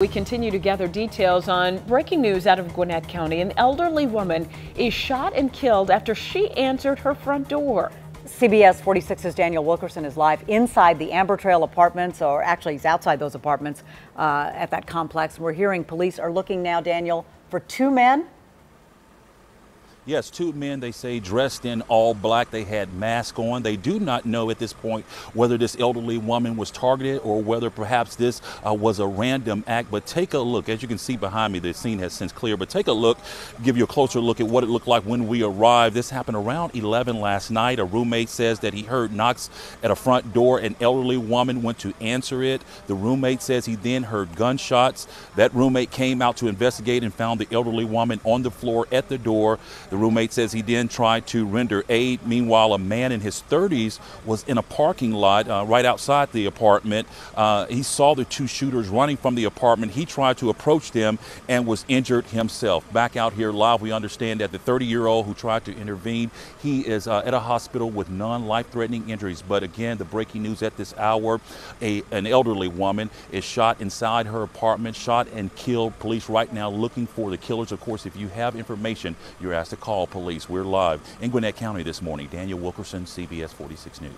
We continue to gather details on breaking news out of Gwinnett County. An elderly woman is shot and killed after she answered her front door. CBS 46's Daniel Wilkerson is live inside the Amber Trail apartments, or actually he's outside those apartments uh, at that complex. We're hearing police are looking now, Daniel, for two men Yes, two men, they say, dressed in all black. They had masks on. They do not know at this point whether this elderly woman was targeted or whether perhaps this uh, was a random act. But take a look. As you can see behind me, the scene has since cleared. But take a look, give you a closer look at what it looked like when we arrived. This happened around 11 last night. A roommate says that he heard knocks at a front door. An elderly woman went to answer it. The roommate says he then heard gunshots. That roommate came out to investigate and found the elderly woman on the floor at the door. The roommate says he then tried to render aid. Meanwhile, a man in his 30s was in a parking lot uh, right outside the apartment. Uh, he saw the two shooters running from the apartment. He tried to approach them and was injured himself. Back out here live, we understand that the 30 year old who tried to intervene, he is uh, at a hospital with non life threatening injuries. But again, the breaking news at this hour a, an elderly woman is shot inside her apartment, shot and killed. Police right now looking for the killers. Of course, if you have information, you're asked to call police. We're live in Gwinnett County this morning. Daniel Wilkerson, CBS 46 News.